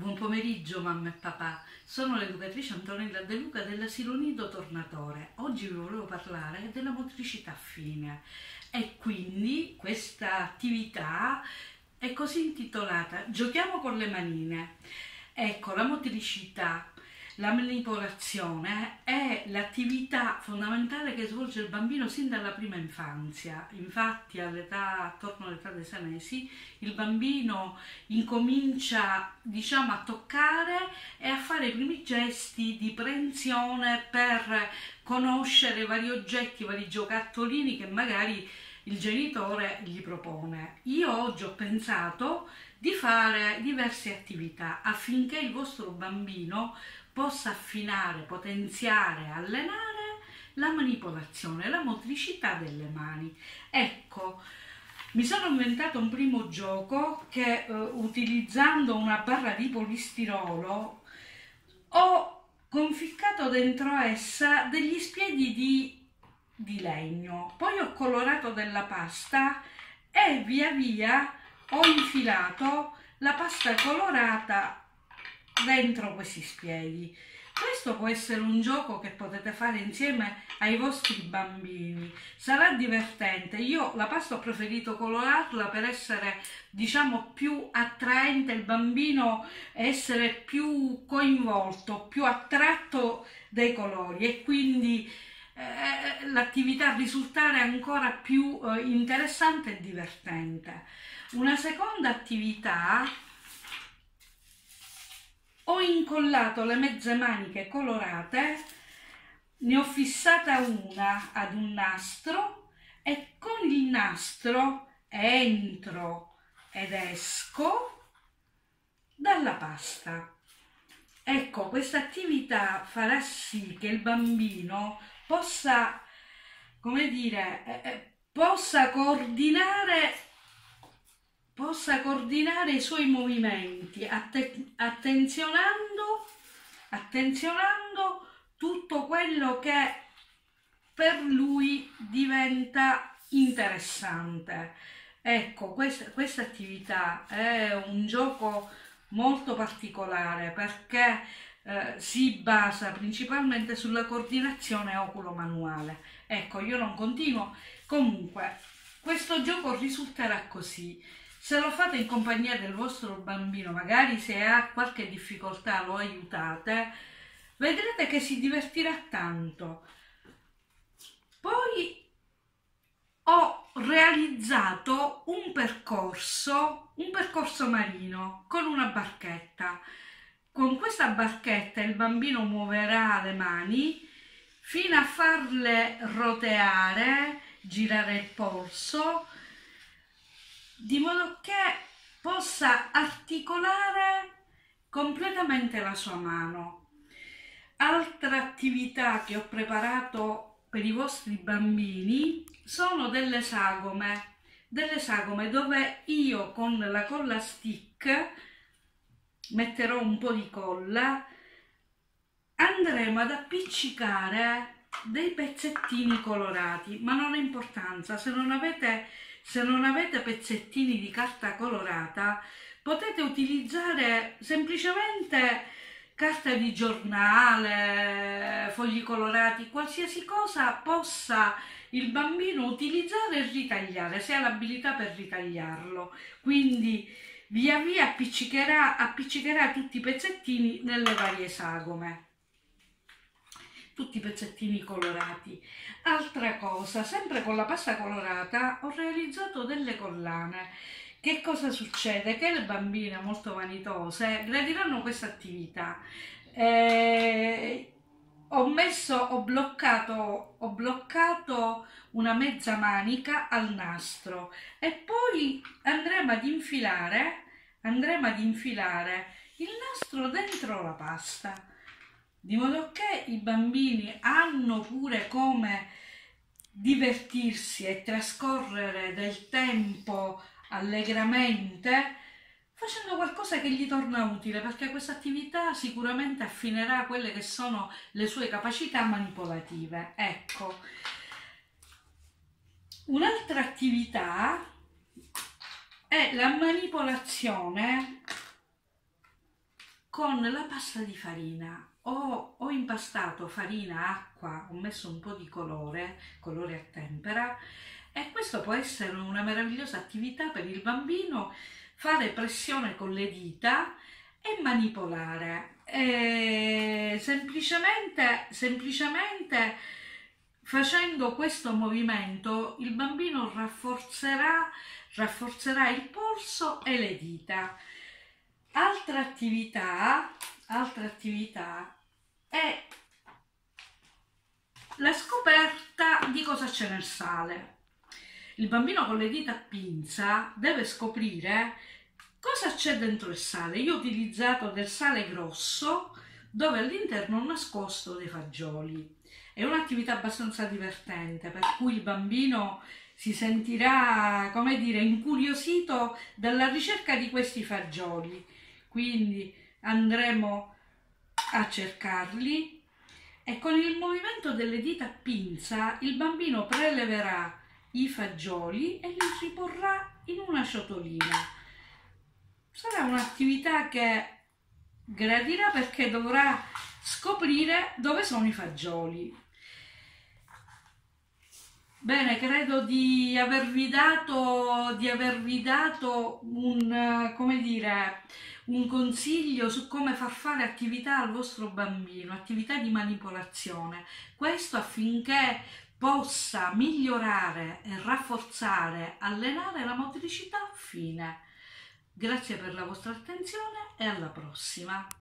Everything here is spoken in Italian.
Buon pomeriggio mamma e papà, sono l'educatrice Antonella De Luca dell'asilo Nido Tornatore. Oggi vi volevo parlare della motricità fine e quindi questa attività è così intitolata Giochiamo con le manine. Ecco, la motricità la manipolazione è l'attività fondamentale che svolge il bambino sin dalla prima infanzia. Infatti, all'età attorno all'età dei sei mesi, il bambino incomincia, diciamo, a toccare e a fare i primi gesti di prensione per conoscere vari oggetti, vari giocattolini che magari il genitore gli propone. Io oggi ho pensato di fare diverse attività affinché il vostro bambino possa affinare, potenziare, allenare la manipolazione, la motricità delle mani. Ecco, mi sono inventato un primo gioco che eh, utilizzando una barra di polistirolo ho conficcato dentro essa degli spiedi di, di legno, poi ho colorato della pasta e via via ho infilato la pasta colorata dentro questi spiedi. Questo può essere un gioco che potete fare insieme ai vostri bambini. Sarà divertente. Io la pasta ho preferito colorarla per essere, diciamo, più attraente il bambino, essere più coinvolto, più attratto dai colori e quindi eh, l'attività risultare ancora più eh, interessante e divertente. Una seconda attività ho incollato le mezze maniche colorate, ne ho fissata una ad un nastro e con il nastro entro ed esco dalla pasta. Ecco, questa attività farà sì che il bambino possa, come dire, eh, eh possa coordinare possa coordinare i suoi movimenti atte attenzionando, attenzionando tutto quello che per lui diventa interessante. Ecco, questa, questa attività è un gioco molto particolare perché eh, si basa principalmente sulla coordinazione oculo-manuale. Ecco, io non continuo. Comunque, questo gioco risulterà così. Se lo fate in compagnia del vostro bambino, magari se ha qualche difficoltà lo aiutate, vedrete che si divertirà tanto. Poi ho realizzato un percorso, un percorso marino con una barchetta. Con questa barchetta il bambino muoverà le mani fino a farle roteare, girare il polso di modo che possa articolare completamente la sua mano. Altra attività che ho preparato per i vostri bambini sono delle sagome, delle sagome dove io con la colla stick metterò un po' di colla, andremo ad appiccicare dei pezzettini colorati, ma non ha importanza, se non avete se non avete pezzettini di carta colorata, potete utilizzare semplicemente carta di giornale, fogli colorati, qualsiasi cosa possa il bambino utilizzare e ritagliare, se ha l'abilità per ritagliarlo. Quindi via via appiccicherà, appiccicherà tutti i pezzettini nelle varie sagome tutti i pezzettini colorati. Altra cosa, sempre con la pasta colorata ho realizzato delle collane. Che cosa succede? Che le bambine molto vanitose gradiranno questa attività. Eh, ho messo, ho bloccato, ho bloccato una mezza manica al nastro e poi andremo ad infilare, andremo ad infilare il nastro dentro la pasta di modo che i bambini hanno pure come divertirsi e trascorrere del tempo allegramente facendo qualcosa che gli torna utile perché questa attività sicuramente affinerà quelle che sono le sue capacità manipolative. Ecco, un'altra attività è la manipolazione con la pasta di farina. Ho, ho impastato farina, acqua, ho messo un po' di colore, colore a tempera e questo può essere una meravigliosa attività per il bambino, fare pressione con le dita e manipolare. E semplicemente, semplicemente facendo questo movimento il bambino rafforzerà, rafforzerà il polso e le dita. Altra attività, altra attività è la scoperta di cosa c'è nel sale. Il bambino con le dita a pinza deve scoprire cosa c'è dentro il sale. Io ho utilizzato del sale grosso dove all'interno ho nascosto dei fagioli. È un'attività abbastanza divertente per cui il bambino si sentirà, come dire, incuriosito dalla ricerca di questi fagioli quindi andremo a cercarli e con il movimento delle dita pinza il bambino preleverà i fagioli e li riporrà in una ciotolina. Sarà un'attività che gradirà perché dovrà scoprire dove sono i fagioli. Bene, credo di avervi dato, di avervi dato un, come dire, un consiglio su come far fare attività al vostro bambino, attività di manipolazione. Questo affinché possa migliorare rafforzare, allenare la motricità fine. Grazie per la vostra attenzione e alla prossima.